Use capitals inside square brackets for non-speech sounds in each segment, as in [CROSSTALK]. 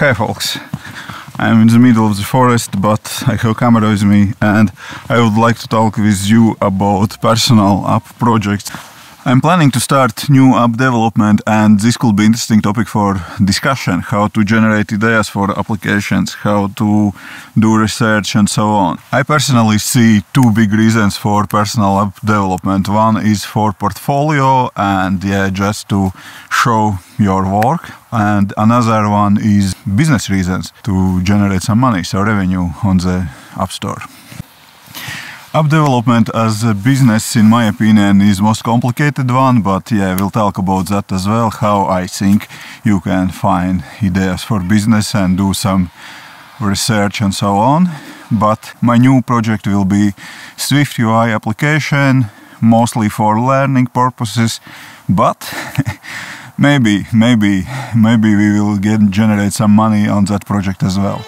Hi folks, I'm in the middle of the forest but I have camera with me and I would like to talk with you about personal app projects I'm planning to start new app development and this could be interesting topic for discussion how to generate ideas for applications how to do research and so on. I personally see two big reasons for personal app development. One is for portfolio and yeah just to show your work. And another one is business reasons to generate some money so revenue on the app store App development as a business, in my opinion, is most complicated one, but yeah, we'll talk about that as well, how I think you can find ideas for business and do some research and so on. But my new project will be Swift UI application, mostly for learning purposes, but [LAUGHS] maybe, maybe, maybe we will get generate some money on that project as well.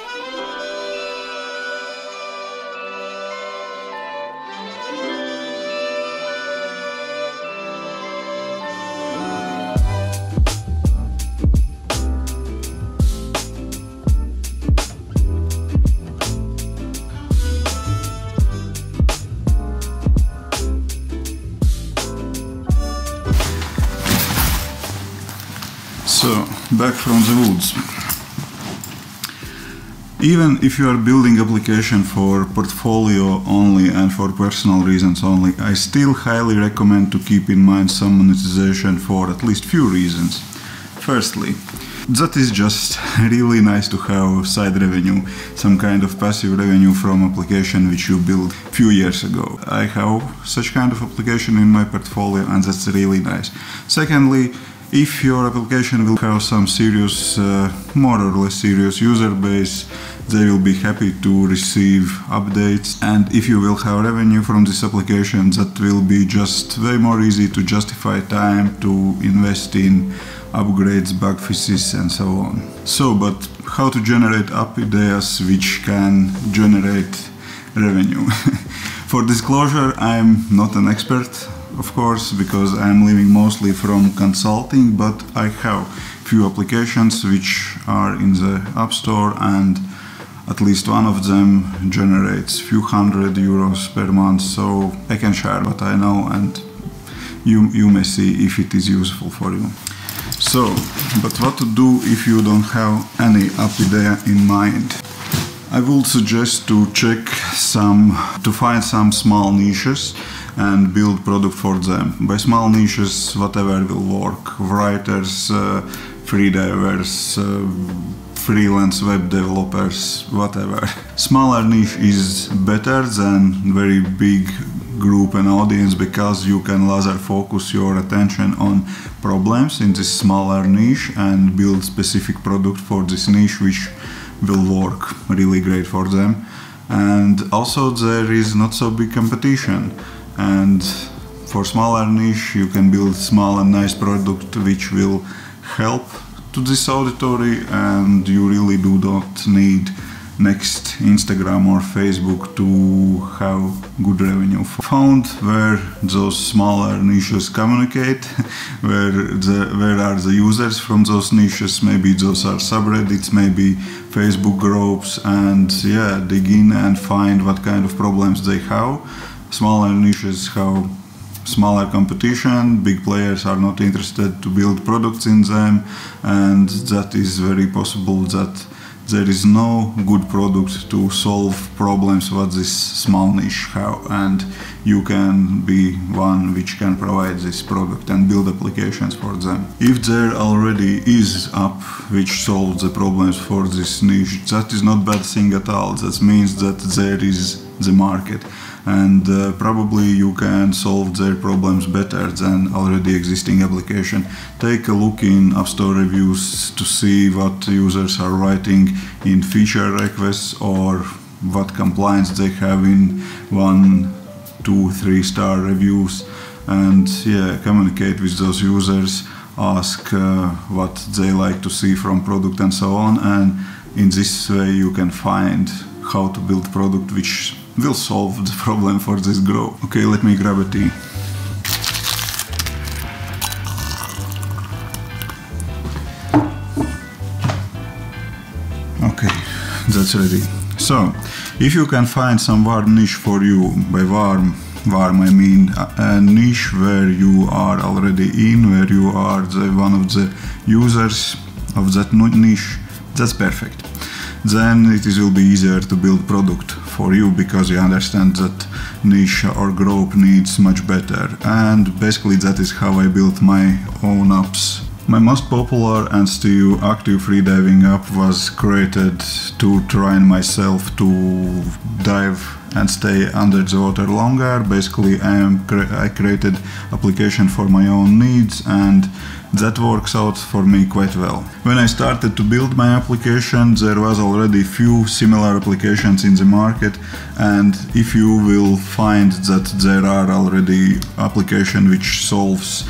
So, back from the woods. Even if you are building application for portfolio only and for personal reasons only, I still highly recommend to keep in mind some monetization for at least few reasons. Firstly, that is just [LAUGHS] really nice to have side revenue, some kind of passive revenue from application which you built few years ago. I have such kind of application in my portfolio and that's really nice. Secondly, if your application will have some serious, uh, more or less serious user base, they will be happy to receive updates. And if you will have revenue from this application, that will be just way more easy to justify time to invest in upgrades, bug fixes, and so on. So, but how to generate app ideas which can generate revenue? [LAUGHS] For disclosure, I'm not an expert of course, because I'm living mostly from consulting, but I have few applications which are in the App Store and at least one of them generates few hundred euros per month, so I can share what I know and you, you may see if it is useful for you. So, but what to do if you don't have any app idea in mind? I would suggest to check some, to find some small niches and build product for them. By small niches, whatever will work. Writers, uh, freedivers, uh, freelance web developers, whatever. Smaller niche is better than very big group and audience because you can laser focus your attention on problems in this smaller niche and build specific product for this niche which will work really great for them and also there is not so big competition and for smaller niche you can build small and nice product which will help to this auditory and you really do not need next Instagram or Facebook to have good revenue. Found where those smaller niches communicate, [LAUGHS] where the where are the users from those niches, maybe those are subreddits, maybe Facebook groups and yeah, dig in and find what kind of problems they have smaller niches have smaller competition, big players are not interested to build products in them, and that is very possible that there is no good product to solve problems what this small niche have and you can be one which can provide this product and build applications for them. If there already is app which solves the problems for this niche, that is not bad thing at all. That means that there is the market and uh, probably you can solve their problems better than already existing application. Take a look in App Store reviews to see what users are writing in feature requests or what complaints they have in one, two, three star reviews and yeah, communicate with those users, ask uh, what they like to see from product and so on and in this way you can find how to build product which will solve the problem for this grow. Okay, let me grab a tea. Okay, that's ready. So, if you can find some warm niche for you, by warm, warm I mean a niche where you are already in, where you are the, one of the users of that niche, that's perfect. Then it will be easier to build product for you because you understand that niche or group needs much better. And basically that is how I built my own apps my most popular and still active freediving app was created to train myself to dive and stay under the water longer. Basically, I, am, I created application for my own needs and that works out for me quite well. When I started to build my application, there was already few similar applications in the market and if you will find that there are already application which solves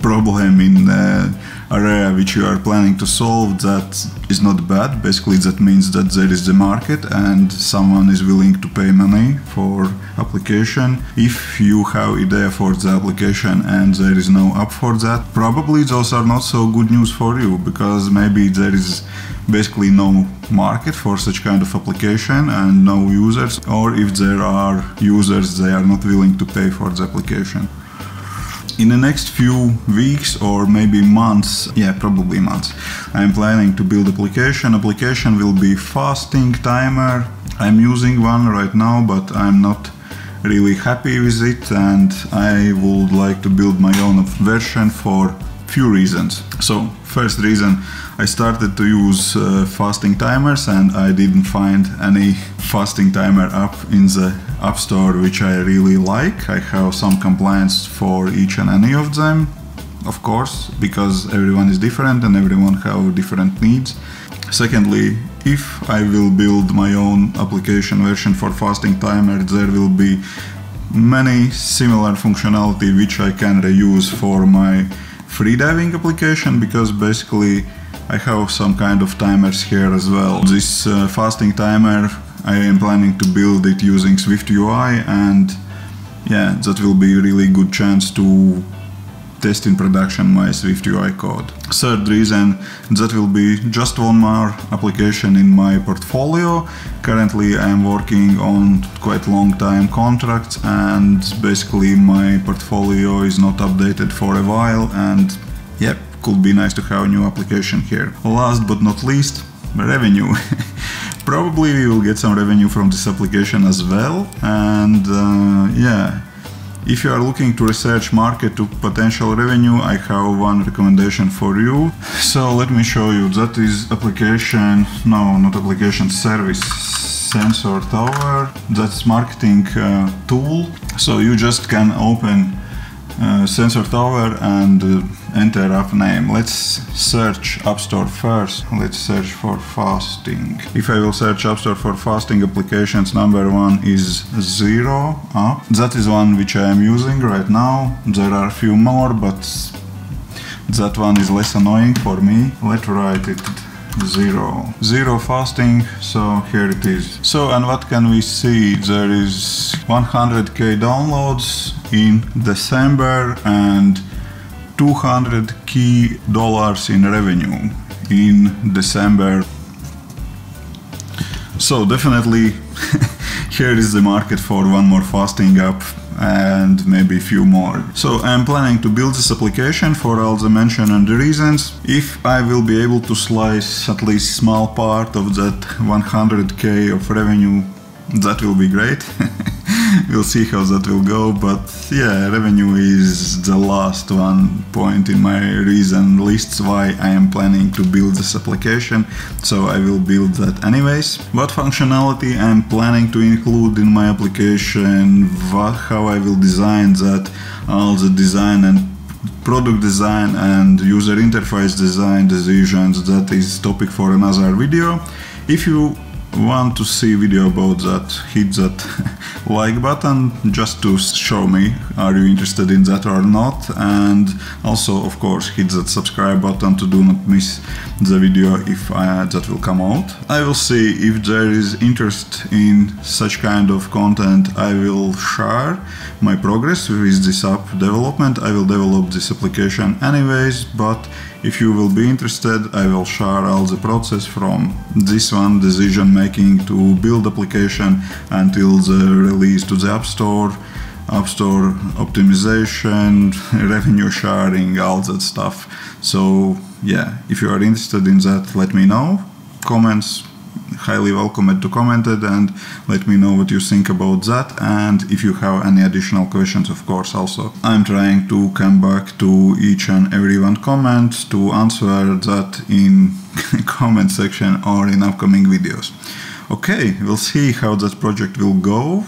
problem in the area which you are planning to solve that is not bad. Basically that means that there is the market and someone is willing to pay money for application. If you have idea for the application and there is no app for that probably those are not so good news for you because maybe there is basically no market for such kind of application and no users or if there are users they are not willing to pay for the application in the next few weeks or maybe months, yeah, probably months, I'm planning to build application. Application will be fasting timer. I'm using one right now, but I'm not really happy with it and I would like to build my own version for few reasons. So first reason, I started to use uh, fasting timers and I didn't find any fasting timer app in the App Store which I really like. I have some compliance for each and any of them, of course, because everyone is different and everyone have different needs. Secondly, if I will build my own application version for fasting timer, there will be many similar functionality which I can reuse for my freediving application because basically I have some kind of timers here as well. This uh, fasting timer I am planning to build it using Swift UI and yeah, that will be a really good chance to test in production my Swift UI code. Third reason, that will be just one more application in my portfolio. Currently I am working on quite long time contracts and basically my portfolio is not updated for a while and yep, could be nice to have a new application here. Last but not least, revenue. [LAUGHS] probably we will get some revenue from this application as well. And uh, yeah, if you are looking to research market to potential revenue, I have one recommendation for you. [LAUGHS] So let me show you. That is application, no, not application, service Sensor Tower. That's marketing uh, tool. So you just can open uh, Sensor Tower and uh, enter app name. Let's search App Store first. Let's search for fasting. If I will search App Store for fasting applications, number one is zero app. That is one which I am using right now. There are a few more, but that one is less annoying for me. Let's write it zero. Zero fasting so here it is. So and what can we see? There is 100k downloads in december and 200 key dollars in revenue in december. So definitely [LAUGHS] here is the market for one more fasting app and maybe a few more. So I'm planning to build this application for all the mentioned and the reasons. If I will be able to slice at least small part of that 100k of revenue, that will be great. [LAUGHS] [LAUGHS] we'll see how that will go. But yeah, revenue is the last one point in my reason lists why I am planning to build this application. So I will build that anyways. What functionality I'm planning to include in my application, how I will design that, all the design and product design and user interface design decisions that is topic for another video if you want to see video about that, hit that [LAUGHS] like button just to show me are you interested in that or not and also of course hit that subscribe button to do not miss the video if I, that will come out. I will see if there is interest in such kind of content I will share my progress with this app development. I will develop this application anyways but If you will be interested, I will share all the process from this one decision making to build application until the release to the App Store, App Store optimization, [LAUGHS] revenue sharing, all that stuff. So yeah, if you are interested in that, let me know. Comments, highly welcome it to comment it and let me know what you think about that. And if you have any additional questions of course also i'm trying to come back to each and every one comment to answer that in [LAUGHS] comment section or in upcoming videos. Okay we'll see how that project will go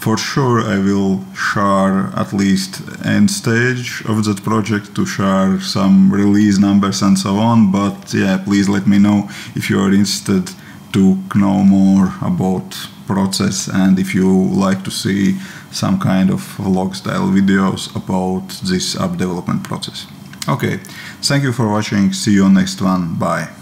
for sure I will share at least end stage of that project to share some release numbers and so on but yeah please let me know if you are interested to know more about process and if you like to see some kind of vlog style videos about this app development process. Okay, thank you for watching, see you on next one, bye.